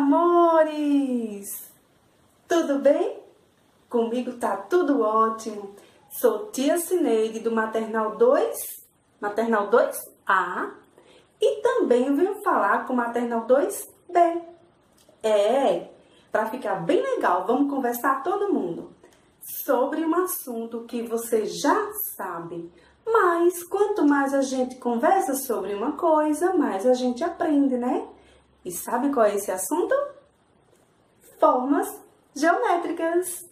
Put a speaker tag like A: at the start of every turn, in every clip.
A: amores! Tudo bem? Comigo tá tudo ótimo. Sou tia Cineide do Maternal 2, Maternal 2A, e também venho falar com o Maternal 2B. É, para ficar bem legal, vamos conversar todo mundo sobre um assunto que você já sabe. Mas quanto mais a gente conversa sobre uma coisa, mais a gente aprende, né? E sabe qual é esse assunto? Formas geométricas.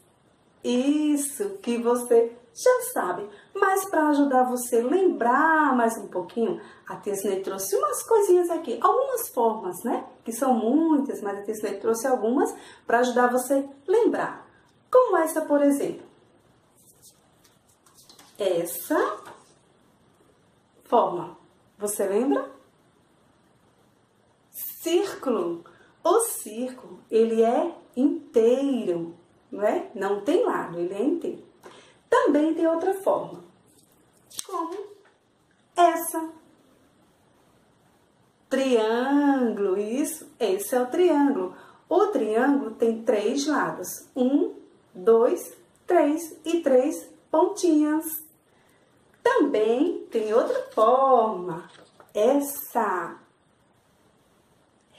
A: Isso que você já sabe. Mas para ajudar você a lembrar mais um pouquinho, a Tesney trouxe umas coisinhas aqui, algumas formas, né? Que são muitas, mas a Tesney trouxe algumas para ajudar você a lembrar. Como essa, por exemplo. Essa forma. Você lembra? Círculo. O círculo, ele é inteiro, não é? Não tem lado, ele é inteiro. Também tem outra forma, como essa. Triângulo, isso, esse é o triângulo. O triângulo tem três lados, um, dois, três e três pontinhas. Também tem outra forma, essa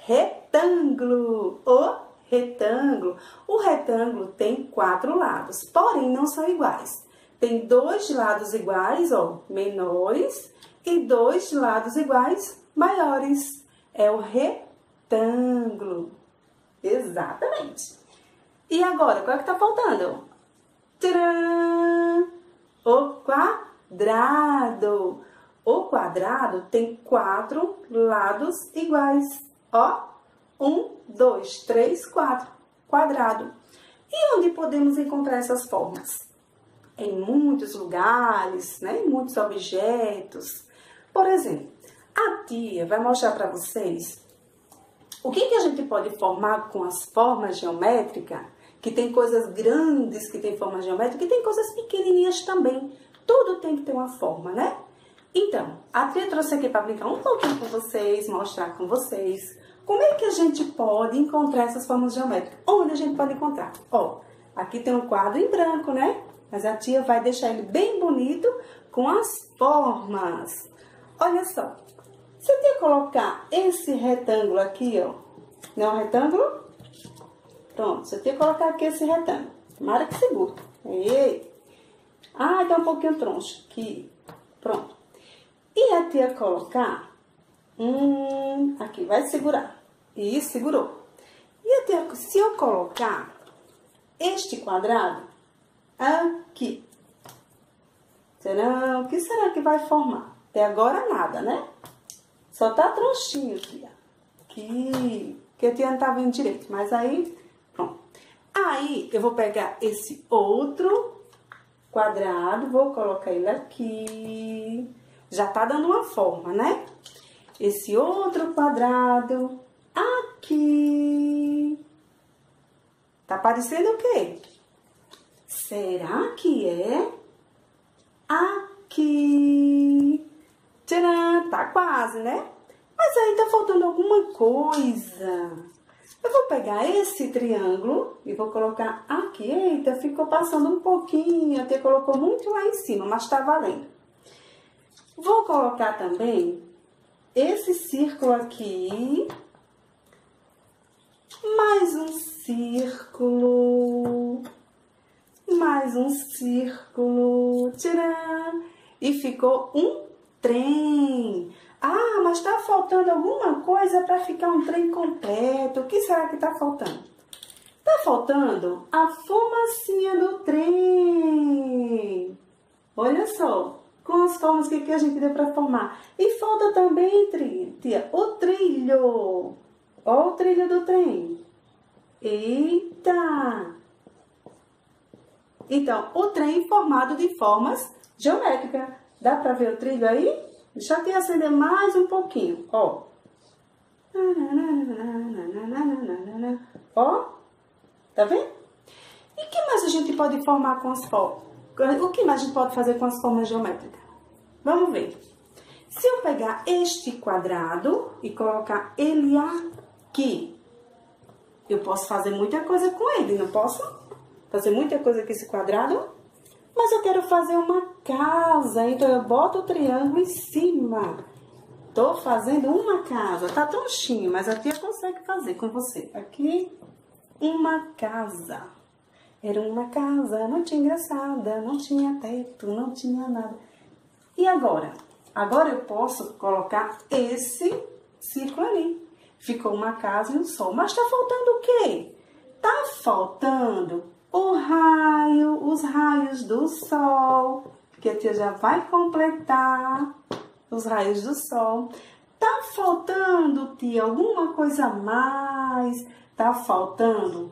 A: retângulo. O retângulo. O retângulo tem quatro lados, porém não são iguais. Tem dois lados iguais, ó, menores, e dois lados iguais, maiores. É o retângulo. Exatamente. E agora, qual é que tá faltando? Tcharam! O quadrado. O quadrado tem quatro lados iguais. Ó, um, dois, três, quatro, quadrado. E onde podemos encontrar essas formas? Em muitos lugares, né? em muitos objetos. Por exemplo, a tia vai mostrar para vocês o que, que a gente pode formar com as formas geométricas, que tem coisas grandes que tem forma geométrica e tem coisas pequenininhas também. Tudo tem que ter uma forma, né? Então, a tia trouxe aqui para brincar um pouquinho com vocês, mostrar com vocês como é que a gente pode encontrar essas formas geométricas. Onde a gente pode encontrar? Ó, aqui tem um quadro em branco, né? Mas a tia vai deixar ele bem bonito com as formas. Olha só, se eu tia colocar esse retângulo aqui, ó, não é um retângulo? Pronto, se eu tia colocar aqui esse retângulo, tomara que segure. Ei! Ah, tá um pouquinho troncho aqui. Pronto. E a tia colocar, hum, aqui, vai segurar. E segurou. E até se eu colocar este quadrado aqui, será, o que será que vai formar? Até agora nada, né? Só tá tronchinho aqui, ó. Que, que a tia não tá vendo direito, mas aí, pronto. Aí, eu vou pegar esse outro quadrado, vou colocar ele aqui. Já tá dando uma forma, né? Esse outro quadrado, aqui. Tá parecendo o quê? Será que é aqui? Tcharam, tá quase, né? Mas ainda tá faltando alguma coisa. Eu vou pegar esse triângulo e vou colocar aqui. Eita, ficou passando um pouquinho, até colocou muito lá em cima, mas tá valendo. Vou colocar também esse círculo aqui mais um círculo, mais um círculo, tcharam, e ficou um trem. Ah, mas está faltando alguma coisa para ficar um trem completo. O que será que está faltando? Está faltando a fumacinha do trem. Olha só, com as formas que, que a gente deu para formar. E falta também, tia, o trilho. Olha o trilho do trem. Eita! Então, o trem formado de formas geométricas. Dá para ver o trilho aí? Deixa eu acender mais um pouquinho, ó. Ó, tá vendo? E que mais a gente pode formar com as formas? O que mais a gente pode fazer com as formas geométricas? Vamos ver. Se eu pegar este quadrado e colocar ele aqui, Eu posso fazer muita coisa com ele, não posso? Fazer muita coisa com esse quadrado? Mas eu quero fazer uma casa, então eu boto o triângulo em cima. Tô fazendo uma casa. Tá tronchinho, mas a tia consegue fazer com você. Aqui, uma casa. Era uma casa muito engraçada, não tinha teto, não tinha nada. E agora? Agora eu posso colocar esse círculo ali. Ficou uma casa e um sol. Mas tá faltando o quê? Tá faltando o raio, os raios do sol, que a tia já vai completar os raios do sol. Tá faltando, tia, alguma coisa a mais? Tá faltando?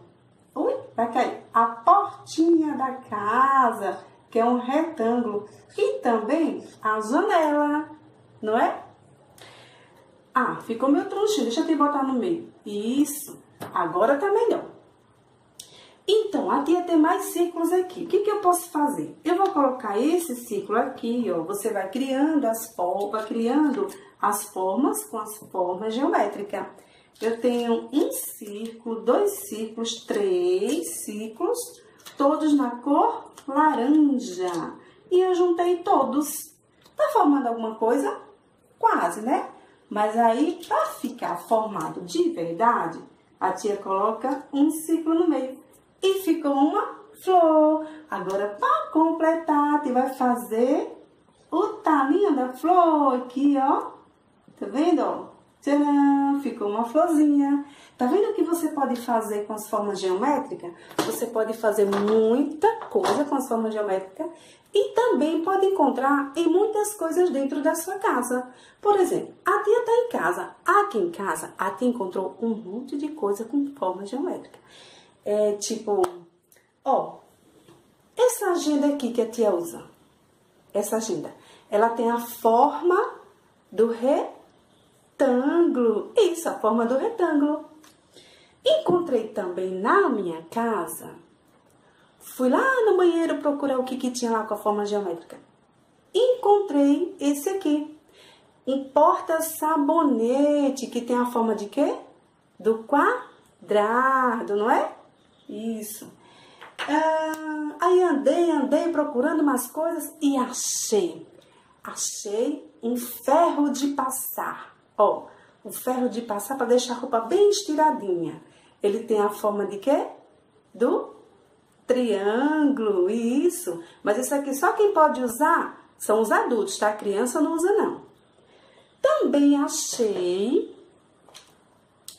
A: Ui, vai cair. A portinha da casa, que é um retângulo. E também a janela, não é? Ah, ficou meu tronchinho. Deixa eu te botar no meio. Isso. Agora tá melhor. Então, a tia tem mais círculos aqui. O que, que eu posso fazer? Eu vou colocar esse círculo aqui, ó. Você vai criando as formas, criando as formas com as formas geométricas. Eu tenho um círculo, dois círculos, três círculos, todos na cor laranja. E eu juntei todos. Tá formando alguma coisa? Quase, né? Mas aí, para ficar formado de verdade, a tia coloca um círculo no meio e ficou uma flor. Agora, para completar, tu vai fazer o talinho da flor aqui, ó. Tá vendo, Tcharam! Ficou uma florzinha. Tá vendo o que você pode fazer com as formas geométricas? Você pode fazer muita coisa com as formas geométricas e também pode encontrar em muitas coisas dentro da sua casa. Por exemplo, a tia tá em casa. Aqui em casa, a tia encontrou um monte de coisa com forma geométrica é tipo, ó, essa agenda aqui que a tia usa, essa agenda, ela tem a forma do retângulo. Isso, a forma do retângulo. Encontrei também na minha casa, fui lá no banheiro procurar o que, que tinha lá com a forma geométrica. Encontrei esse aqui, um porta-sabonete que tem a forma de quê? Do quadrado, não é? Isso. Ah, aí andei, andei procurando umas coisas e achei. Achei um ferro de passar. Ó, o ferro de passar para deixar a roupa bem estiradinha. Ele tem a forma de quê? Do triângulo, isso. Mas isso aqui só quem pode usar são os adultos, tá? A criança não usa não. Também achei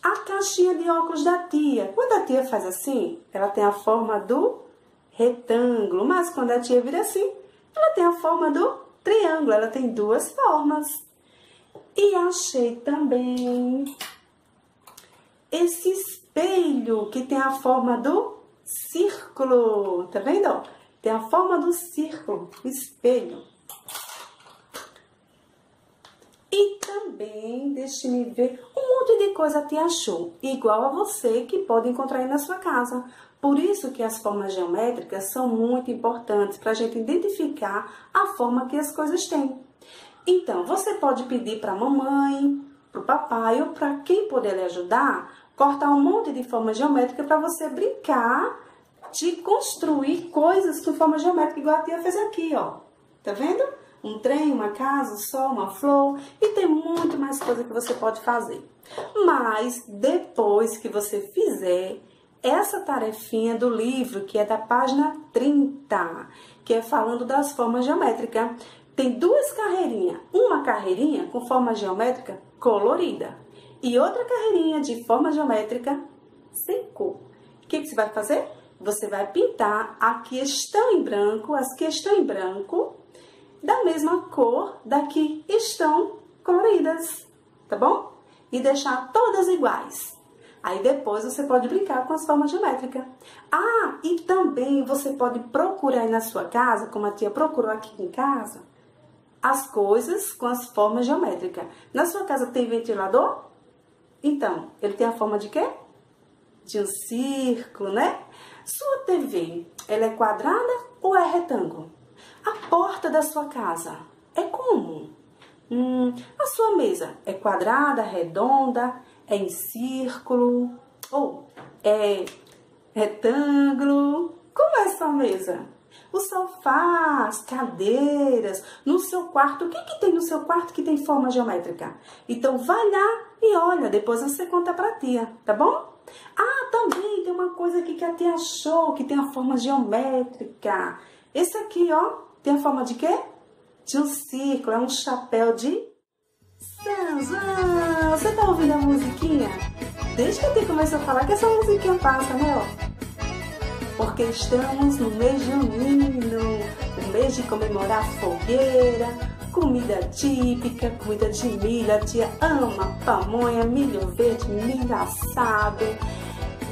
A: a caixinha de óculos da tia. Quando a tia faz assim, ela tem a forma do retângulo, mas quando a tia vira assim, ela tem a forma do triângulo, ela tem duas formas. E achei também esse espelho que tem a forma do círculo, tá vendo? Tem a forma do círculo, espelho. E também, deixe-me ver, um monte de coisa te achou, igual a você que pode encontrar aí na sua casa. Por isso que as formas geométricas são muito importantes para a gente identificar a forma que as coisas têm. Então, você pode pedir para a mamãe, para o papai ou para quem puder lhe ajudar, cortar um monte de forma geométrica para você brincar de construir coisas com forma geométrica, igual a tia fez aqui, ó. Tá vendo? um trem, uma casa, um sol, uma flor e tem muito mais coisa que você pode fazer. Mas depois que você fizer essa tarefinha do livro, que é da página 30, que é falando das formas geométricas, tem duas carreirinhas. Uma carreirinha com forma geométrica colorida e outra carreirinha de forma geométrica sem cor. O que, que você vai fazer? Você vai pintar a que estão em branco, as que estão em branco, da mesma cor da que estão coloridas, tá bom? E deixar todas iguais. Aí depois você pode brincar com as formas geométricas. Ah, e também você pode procurar aí na sua casa, como a tia procurou aqui em casa, as coisas com as formas geométricas. Na sua casa tem ventilador? Então, ele tem a forma de quê? De um círculo, né? Sua TV, ela é quadrada ou é retângulo? A porta da sua casa é como? Hum, a sua mesa é quadrada, redonda, é em círculo? Ou é retângulo? Como é essa mesa? Os sofás, cadeiras, no seu quarto. O que, que tem no seu quarto que tem forma geométrica? Então vai lá e olha, depois você conta pra tia, tá bom? Ah, também tem uma coisa aqui que a tia achou que tem a forma geométrica. Esse aqui, ó, tem a forma de quê? De um círculo, é um chapéu de. Você tá ouvindo a musiquinha? Desde que a tia começou a falar que essa musiquinha passa, né, ó? porque estamos no mês de junino, mês de comemorar fogueira, comida típica, comida de milho, a tia ama pamonha, milho verde, milho assado,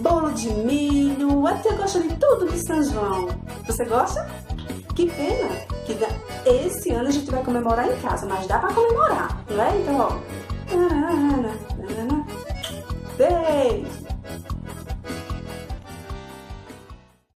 A: bolo de milho, a tia gosta de tudo de São João. Você gosta? Que pena que esse ano a gente vai comemorar em casa, mas dá para comemorar, não é? Então, ó. Ah, ah, ah, Beijo!